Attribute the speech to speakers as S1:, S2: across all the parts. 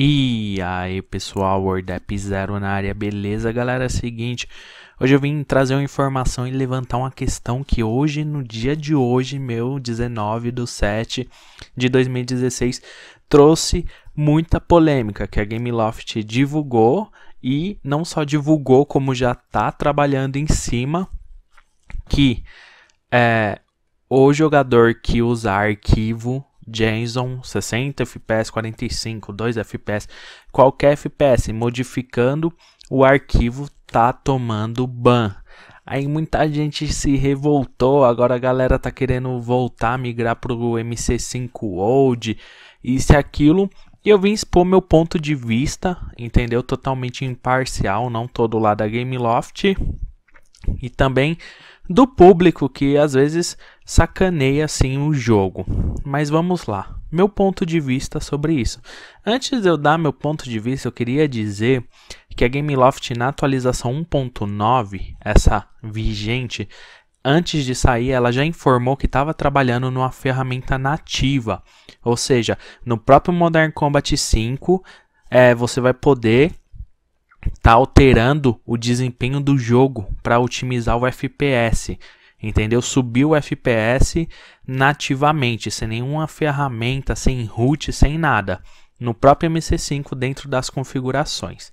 S1: E aí pessoal, WordApp Zero na área, beleza galera? É o seguinte, hoje eu vim trazer uma informação e levantar uma questão que hoje, no dia de hoje, meu 19 do 7 de 2016, trouxe muita polêmica, que a Gameloft divulgou e não só divulgou, como já está trabalhando em cima, que é, o jogador que usar arquivo JSON 60 fps, 45, 2 fps, qualquer fps, modificando o arquivo tá tomando ban. Aí muita gente se revoltou, agora a galera tá querendo voltar, migrar pro MC5 Old, isso e aquilo. E eu vim expor meu ponto de vista, entendeu? Totalmente imparcial, não todo lado da Gameloft. E também do público que às vezes sacaneia assim o jogo. Mas vamos lá. Meu ponto de vista sobre isso. Antes de eu dar meu ponto de vista, eu queria dizer que a Gameloft na atualização 1.9, essa vigente, antes de sair, ela já informou que estava trabalhando numa ferramenta nativa. Ou seja, no próprio Modern Combat 5, é, você vai poder tá alterando o desempenho do jogo para otimizar o FPS. Entendeu? Subir o FPS nativamente, sem nenhuma ferramenta, sem root, sem nada. No próprio MC5 dentro das configurações.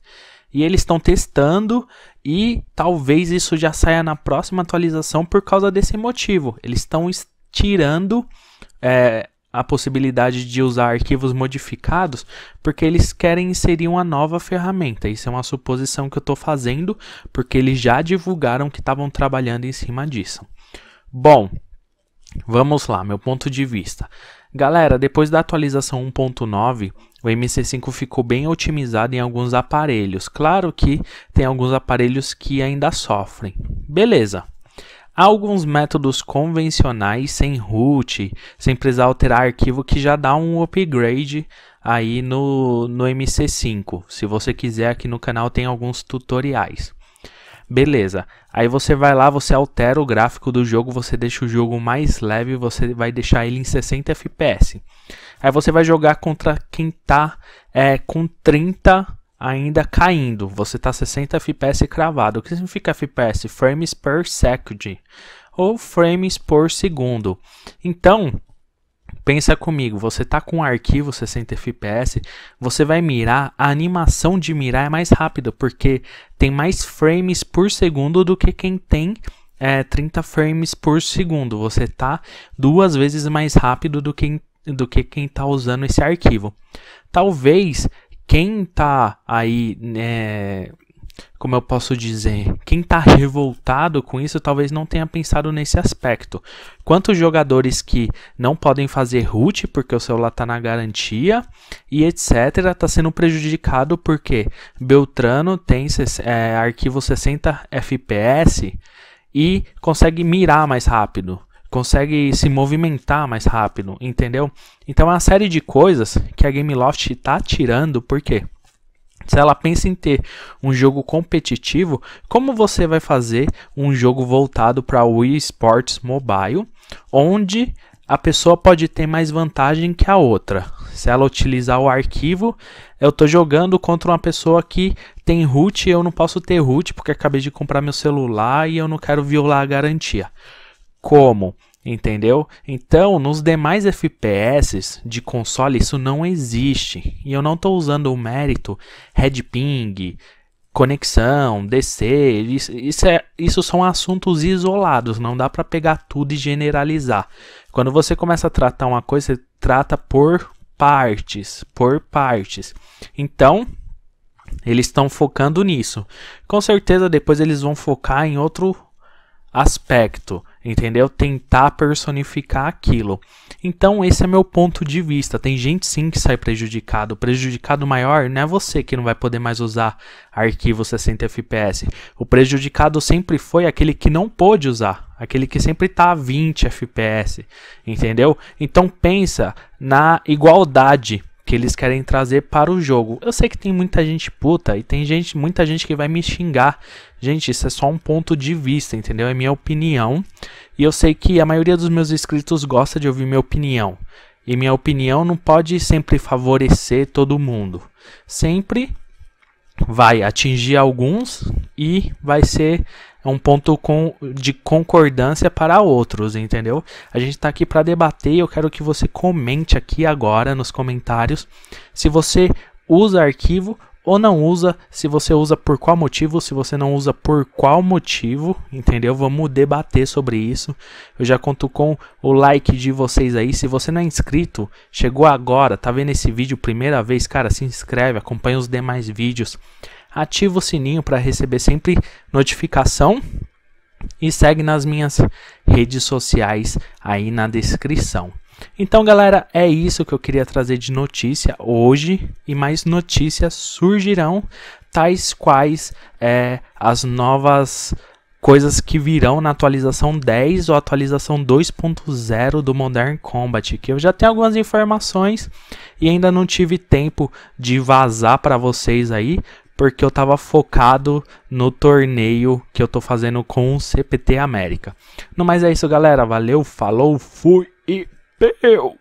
S1: E eles estão testando e talvez isso já saia na próxima atualização por causa desse motivo. Eles estão tirando é, a possibilidade de usar arquivos modificados porque eles querem inserir uma nova ferramenta. Isso é uma suposição que eu estou fazendo porque eles já divulgaram que estavam trabalhando em cima disso. Bom, vamos lá, meu ponto de vista. Galera, depois da atualização 1.9, o MC5 ficou bem otimizado em alguns aparelhos. Claro que tem alguns aparelhos que ainda sofrem. Beleza. Alguns métodos convencionais sem root, sem precisar alterar arquivo, que já dá um upgrade aí no, no MC5. Se você quiser, aqui no canal tem alguns tutoriais. Beleza, aí você vai lá, você altera o gráfico do jogo, você deixa o jogo mais leve, você vai deixar ele em 60 FPS. Aí você vai jogar contra quem está é, com 30 ainda caindo. Você está 60 FPS cravado. O que significa FPS? Frames per second ou frames por segundo. Então, pensa comigo, você está com um arquivo 60 FPS, você vai mirar, a animação de mirar é mais rápida, porque tem mais frames por segundo do que quem tem é, 30 frames por segundo. Você está duas vezes mais rápido do que, do que quem está usando esse arquivo. Talvez quem tá aí, né, como eu posso dizer, quem tá revoltado com isso talvez não tenha pensado nesse aspecto. Quantos jogadores que não podem fazer root porque o celular tá na garantia e etc, tá sendo prejudicado porque Beltrano tem é, arquivo 60 FPS e consegue mirar mais rápido consegue se movimentar mais rápido, entendeu? Então é uma série de coisas que a Gameloft está tirando, por quê? Se ela pensa em ter um jogo competitivo, como você vai fazer um jogo voltado para o Wii Sports Mobile, onde a pessoa pode ter mais vantagem que a outra? Se ela utilizar o arquivo, eu estou jogando contra uma pessoa que tem root e eu não posso ter root porque acabei de comprar meu celular e eu não quero violar a garantia como, entendeu? Então, nos demais FPS de console isso não existe. E eu não estou usando o mérito red ping, conexão, DC, isso, isso, é, isso são assuntos isolados, não dá para pegar tudo e generalizar. Quando você começa a tratar uma coisa, você trata por partes, por partes. Então, eles estão focando nisso. Com certeza depois eles vão focar em outro aspecto, entendeu? Tentar personificar aquilo. Então, esse é meu ponto de vista. Tem gente sim que sai prejudicado. O prejudicado maior não é você que não vai poder mais usar arquivo 60 FPS. O prejudicado sempre foi aquele que não pôde usar, aquele que sempre está a 20 FPS, entendeu? Então pensa na igualdade que eles querem trazer para o jogo. Eu sei que tem muita gente puta e tem gente, muita gente que vai me xingar. Gente, isso é só um ponto de vista, entendeu? É minha opinião. E eu sei que a maioria dos meus inscritos gosta de ouvir minha opinião. E minha opinião não pode sempre favorecer todo mundo. Sempre vai atingir alguns e vai ser um ponto com, de concordância para outros, entendeu? A gente está aqui para debater eu quero que você comente aqui agora nos comentários se você usa arquivo ou não usa, se você usa por qual motivo, se você não usa por qual motivo, entendeu? Vamos debater sobre isso. Eu já conto com o like de vocês aí. Se você não é inscrito, chegou agora, tá vendo esse vídeo primeira vez, cara, se inscreve, acompanha os demais vídeos. Ativa o sininho para receber sempre notificação e segue nas minhas redes sociais aí na descrição. Então, galera, é isso que eu queria trazer de notícia hoje e mais notícias surgirão, tais quais é, as novas coisas que virão na atualização 10 ou atualização 2.0 do Modern Combat, que eu já tenho algumas informações e ainda não tive tempo de vazar para vocês aí, porque eu estava focado no torneio que eu estou fazendo com o CPT América. No mais é isso, galera. Valeu, falou, fui e Peu!